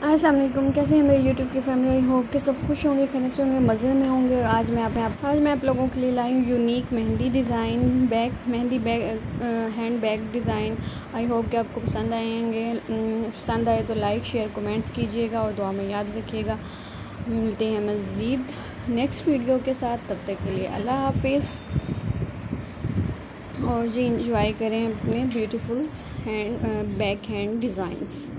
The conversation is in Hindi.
अस्सलाम वालेकुम कैसे हैं मेरे यूट्यूब की फैमिली आई होप के सब खुश होंगे खाने से होंगे मज़े में होंगे। और आज मैं आप, आप आज मैं आप लोगों के लिए लाई हूँ unique mehndi design bag mehndi bag hand bag design I hope कि आपको पसंद आएँगे पसंद आए तो लाइक शेयर कमेंट्स कीजिएगा और दुआ में याद रखिएगा। मिलते हैं मज़ीद नेक्स्ट वीडियो के साथ। तब तक के लिए अल्लाह हाफिज़। और जी इंजॉय करें अपने beautifuls hand back hand designs